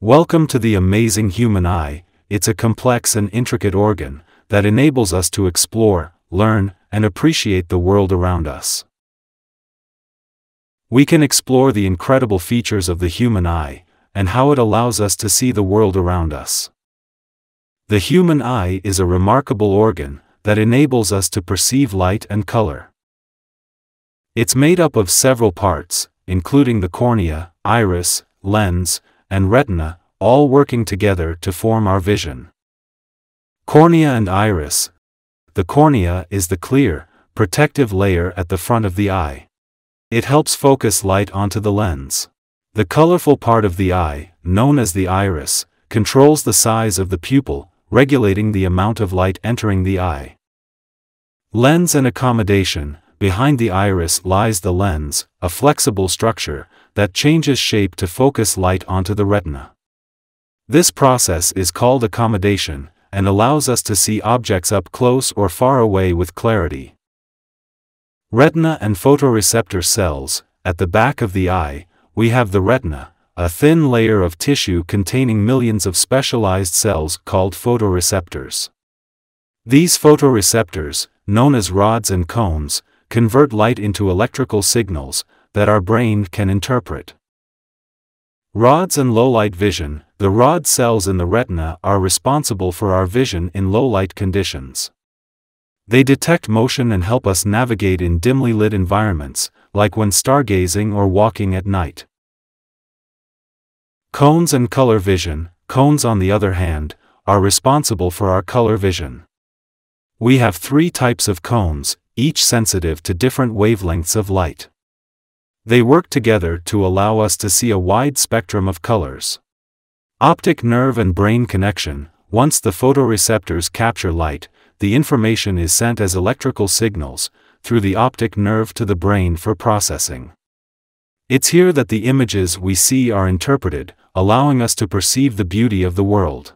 Welcome to the amazing human eye, it's a complex and intricate organ that enables us to explore, learn, and appreciate the world around us. We can explore the incredible features of the human eye and how it allows us to see the world around us. The human eye is a remarkable organ that enables us to perceive light and color. It's made up of several parts, including the cornea, iris, lens, and retina, all working together to form our vision. Cornea and iris. The cornea is the clear, protective layer at the front of the eye. It helps focus light onto the lens. The colorful part of the eye, known as the iris, controls the size of the pupil, regulating the amount of light entering the eye. Lens and accommodation, behind the iris lies the lens, a flexible structure that changes shape to focus light onto the retina. This process is called accommodation and allows us to see objects up close or far away with clarity. Retina and photoreceptor cells, at the back of the eye, we have the retina, a thin layer of tissue containing millions of specialized cells called photoreceptors. These photoreceptors, known as rods and cones, convert light into electrical signals that our brain can interpret. Rods and low-light vision, the rod cells in the retina are responsible for our vision in low-light conditions. They detect motion and help us navigate in dimly lit environments, like when stargazing or walking at night. Cones and color vision, cones on the other hand, are responsible for our color vision. We have three types of cones, each sensitive to different wavelengths of light. They work together to allow us to see a wide spectrum of colors. Optic nerve and brain connection, once the photoreceptors capture light, the information is sent as electrical signals, through the optic nerve to the brain for processing. It's here that the images we see are interpreted, allowing us to perceive the beauty of the world.